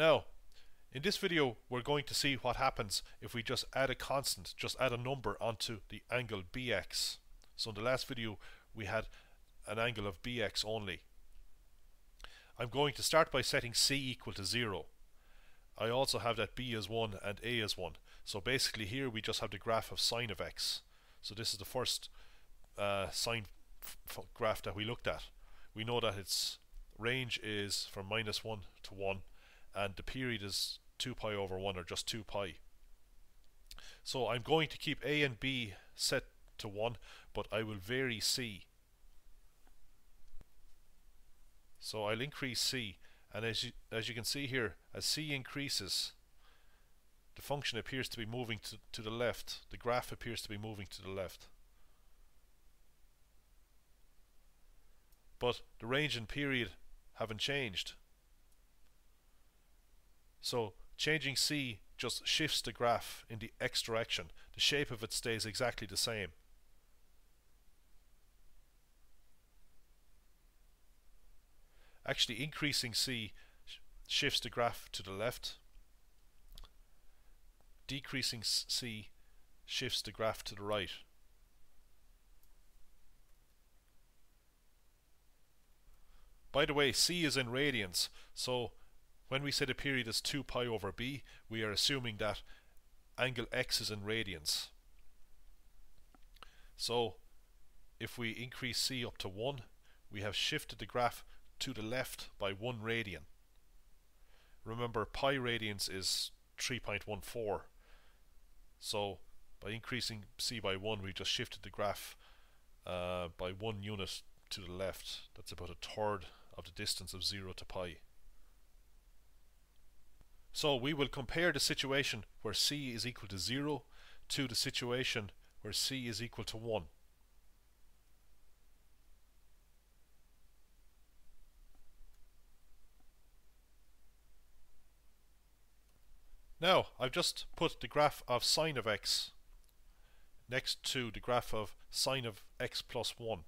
Now, in this video, we're going to see what happens if we just add a constant, just add a number onto the angle bx. So in the last video, we had an angle of bx only. I'm going to start by setting c equal to 0. I also have that b is 1 and a is 1. So basically here we just have the graph of sine of x. So this is the first uh, sine graph that we looked at. We know that its range is from minus 1 to 1 and the period is 2 pi over 1 or just 2 pi. So I'm going to keep A and B set to 1 but I will vary C. So I'll increase C and as you, as you can see here as C increases the function appears to be moving to, to the left the graph appears to be moving to the left but the range and period haven't changed so changing C just shifts the graph in the x direction. The shape of it stays exactly the same. Actually increasing C shifts the graph to the left. Decreasing C shifts the graph to the right. By the way, C is in radians, so when we say the period is 2 pi over b, we are assuming that angle x is in radians. So if we increase c up to 1, we have shifted the graph to the left by 1 radian. Remember pi radians is 3.14. So by increasing c by 1 we've just shifted the graph uh, by 1 unit to the left. That's about a third of the distance of 0 to pi. So we will compare the situation where c is equal to 0 to the situation where c is equal to 1. Now, I've just put the graph of sine of x next to the graph of sine of x plus 1.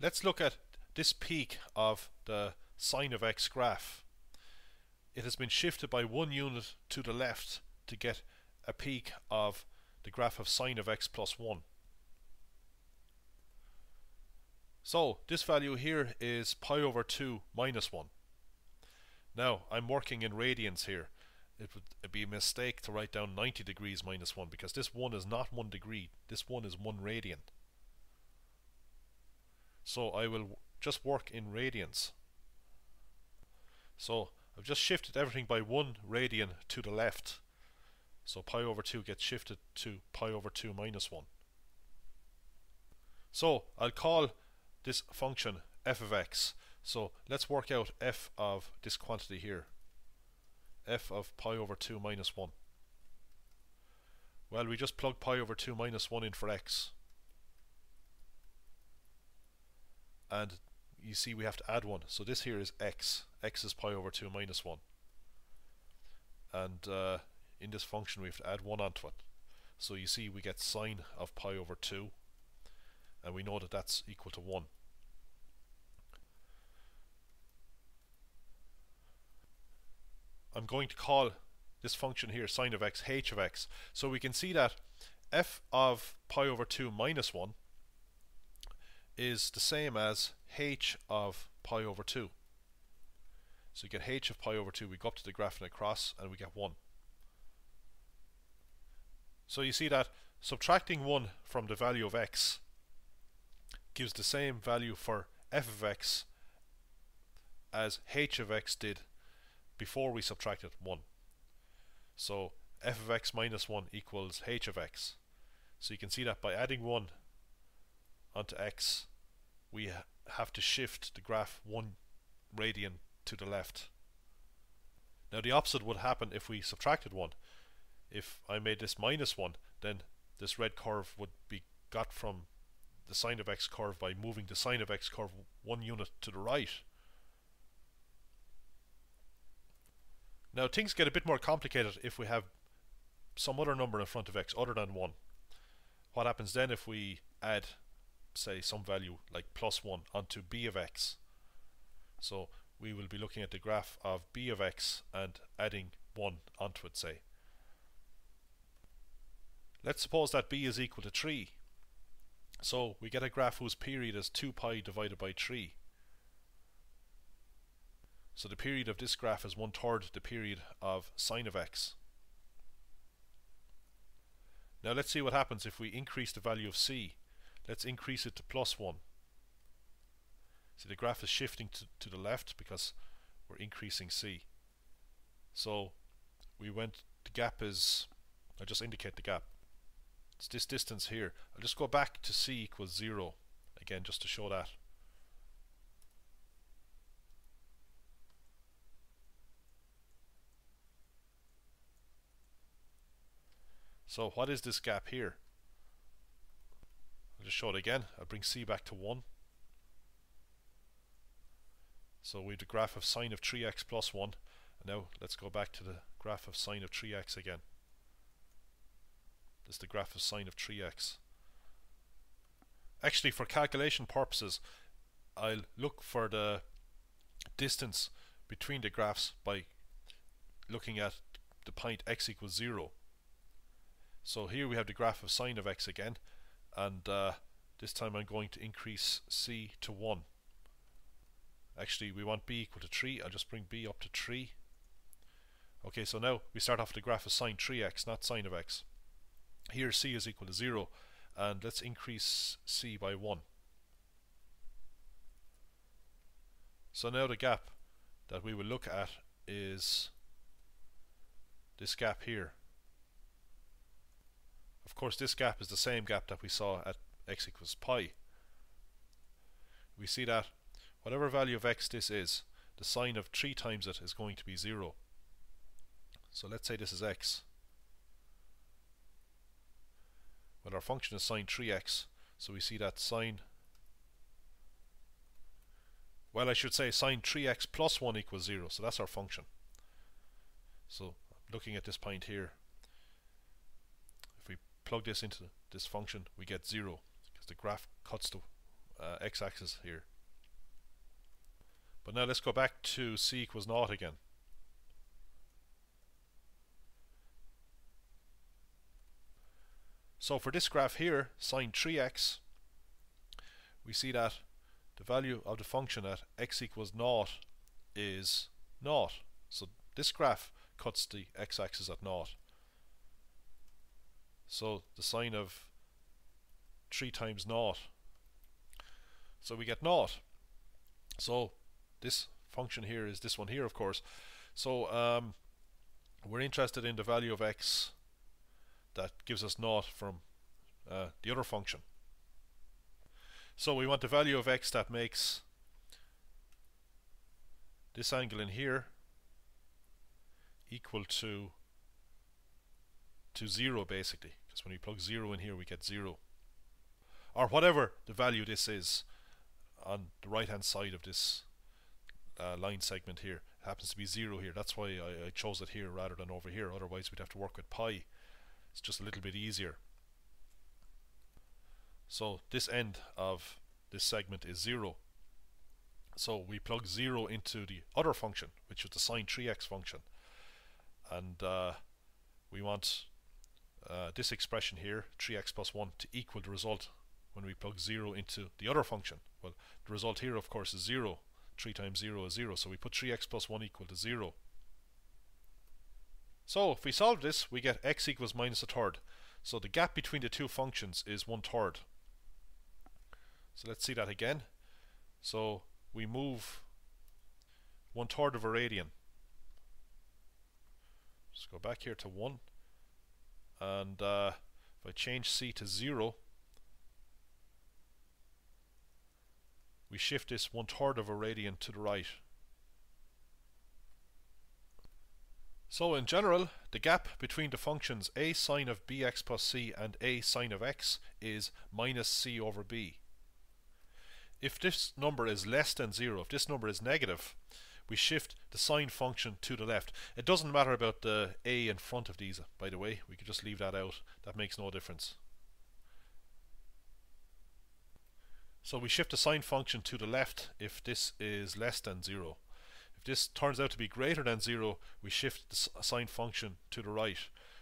Let's look at this peak of the sine of x graph, it has been shifted by one unit to the left to get a peak of the graph of sine of x plus 1. So this value here is pi over 2 minus 1. Now I'm working in radians here. It would be a mistake to write down 90 degrees minus 1 because this 1 is not 1 degree. This 1 is 1 radian. So I will just work in radians. So I've just shifted everything by one radian to the left. So pi over 2 gets shifted to pi over 2 minus 1. So I'll call this function f of x. So let's work out f of this quantity here. f of pi over 2 minus 1. Well, we just plug pi over 2 minus 1 in for x. And you see we have to add 1. So this here is x. x is pi over 2 minus 1. And uh, in this function we have to add 1 onto it. So you see we get sine of pi over 2 and we know that that's equal to 1. I'm going to call this function here sine of x h of x. So we can see that f of pi over 2 minus 1 is the same as h of pi over 2. So you get h of pi over 2, we go up to the graph and across, and we get 1. So you see that subtracting 1 from the value of x gives the same value for f of x as h of x did before we subtracted 1. So f of x minus 1 equals h of x. So you can see that by adding 1 onto x, we have to shift the graph one radian to the left. Now the opposite would happen if we subtracted 1. If I made this minus 1, then this red curve would be got from the sine of x curve by moving the sine of x curve one unit to the right. Now things get a bit more complicated if we have some other number in front of x other than 1. What happens then if we add say some value like plus 1 onto b of x. So we will be looking at the graph of b of x and adding 1 onto it, say. Let's suppose that b is equal to 3. So we get a graph whose period is 2 pi divided by 3. So the period of this graph is one third the period of sine of x. Now let's see what happens if we increase the value of c. Let's increase it to plus 1. See the graph is shifting to, to the left because we're increasing c. So we went, the gap is, I'll just indicate the gap. It's this distance here. I'll just go back to c equals 0 again just to show that. So what is this gap here? I'll just show it again. I'll bring c back to 1. So we have the graph of sine of 3x plus 1. And now let's go back to the graph of sine of 3x again. This is the graph of sine of 3x. Actually, for calculation purposes, I'll look for the distance between the graphs by looking at the point x equals 0. So here we have the graph of sine of x again and uh, this time I'm going to increase c to 1. Actually we want b equal to 3, I'll just bring b up to 3. Okay so now we start off the graph of sine 3x not sine of x. Here c is equal to 0 and let's increase c by 1. So now the gap that we will look at is this gap here of course this gap is the same gap that we saw at x equals pi. We see that whatever value of x this is, the sine of 3 times it is going to be 0. So let's say this is x. Well our function is sine 3x, so we see that sine well I should say sine 3x plus 1 equals 0, so that's our function. So looking at this point here, if we plug this into this function, we get 0 because the graph cuts the uh, x-axis here. But now let's go back to c equals naught again. So for this graph here, sine 3x, we see that the value of the function at x equals naught is naught. So this graph cuts the x-axis at naught. So the sine of 3 times naught. So we get naught. So this function here is this one here, of course. So um, we're interested in the value of x that gives us naught from uh, the other function. So we want the value of x that makes this angle in here equal to to 0 basically because when we plug 0 in here we get 0 or whatever the value this is on the right hand side of this uh, line segment here. It happens to be 0 here. That's why I, I chose it here rather than over here. Otherwise we'd have to work with pi. It's just a little bit easier. So this end of this segment is 0 so we plug 0 into the other function which is the sine 3x function. And uh, we want uh, this expression here, 3x plus 1, to equal the result when we plug 0 into the other function. Well, the result here, of course, is 0. 3 times 0 is 0, so we put 3x plus 1 equal to 0. So, if we solve this, we get x equals minus a third. So the gap between the two functions is one third. So let's see that again. So we move one third of a radian. Let's go back here to 1 and uh, if I change C to 0 we shift this one third of a radian to the right so in general the gap between the functions a sine of bx plus c and a sine of x is minus c over b if this number is less than 0 if this number is negative we shift the sine function to the left. It doesn't matter about the a in front of these, by the way. We could just leave that out. That makes no difference. So we shift the sine function to the left if this is less than 0. If this turns out to be greater than 0, we shift the sine function to the right.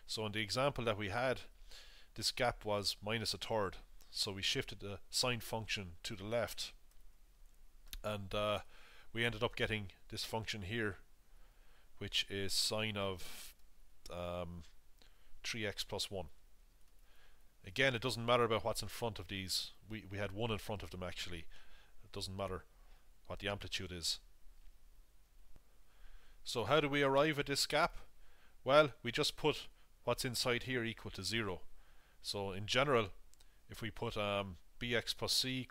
So in the example that we had, this gap was minus a third. So we shifted the sine function to the left. And uh, we ended up getting this function here, which is sine of um, 3x plus 1. Again, it doesn't matter about what's in front of these. We, we had one in front of them actually. It doesn't matter what the amplitude is. So how do we arrive at this gap? Well, we just put what's inside here equal to 0. So in general, if we put um, bx plus c